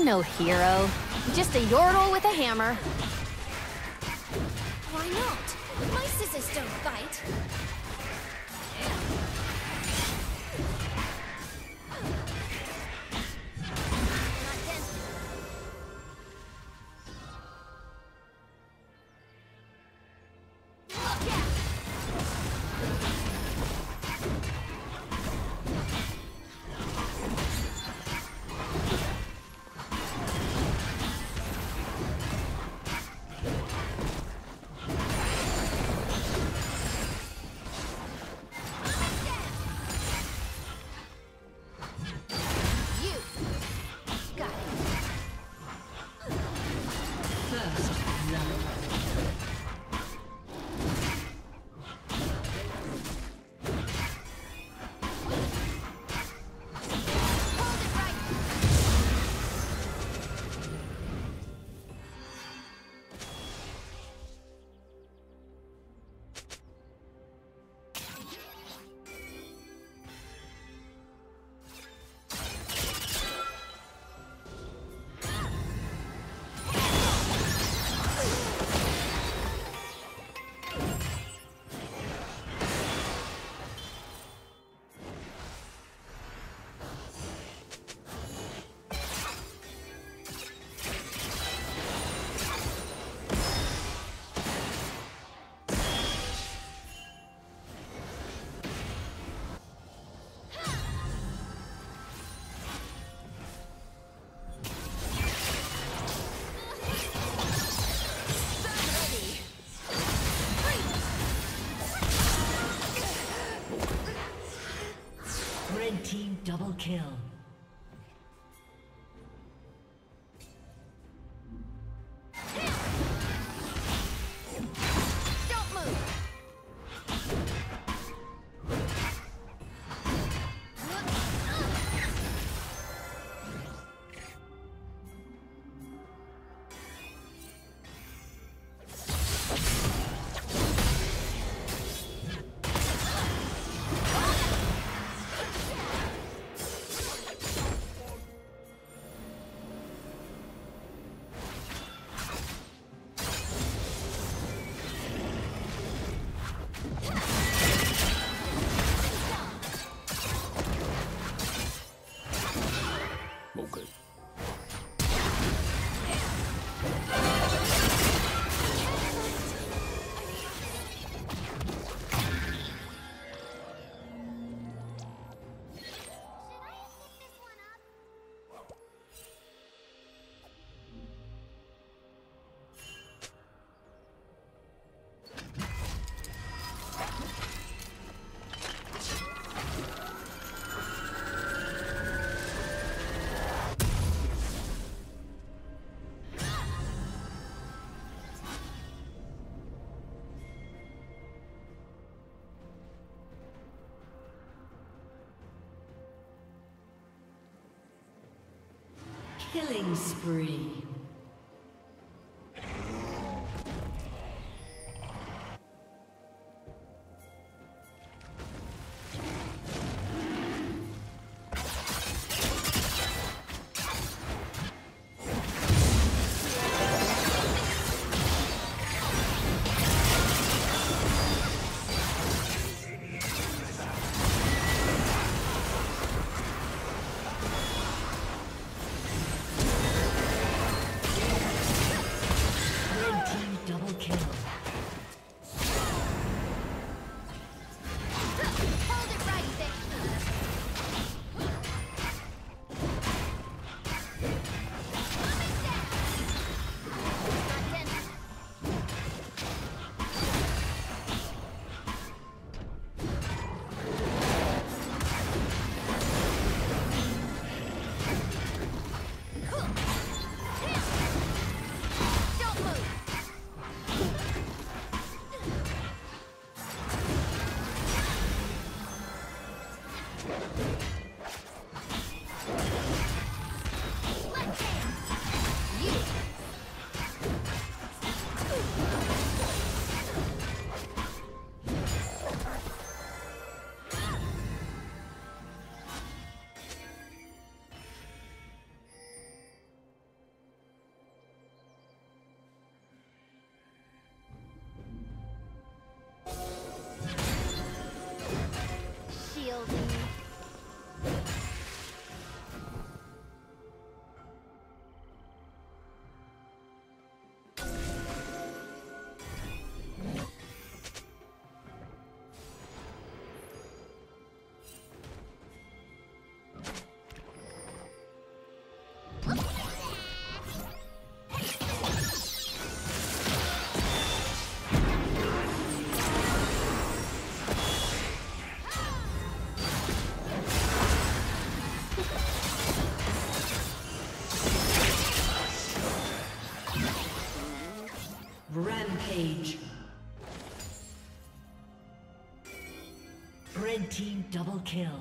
I'm no hero. Just a yordle with a hammer. Why not? My scissors don't bite. Double kill. Killing spree. Double kill.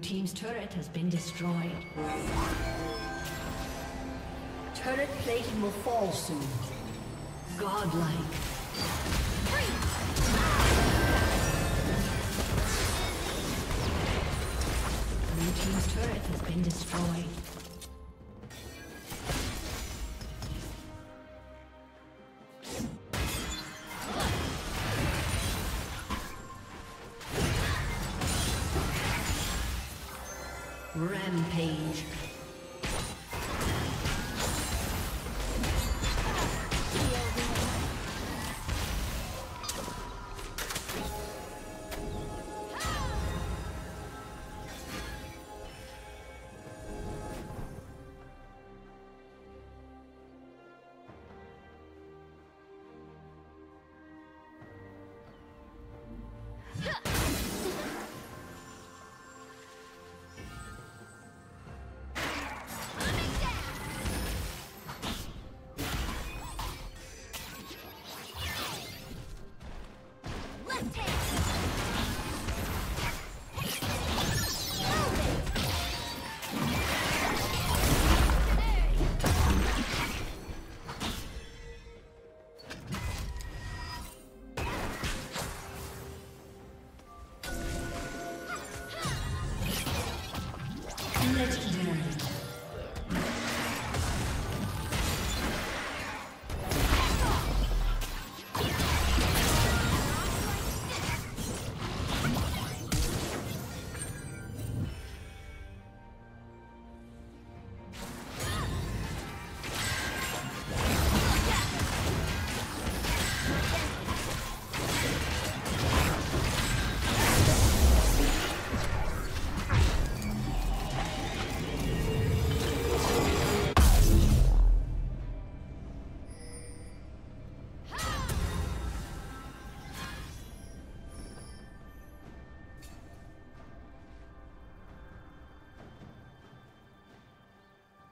Team's turret has been destroyed. Turret plating will fall soon. Godlike. Blue team's turret has been destroyed. Rampage.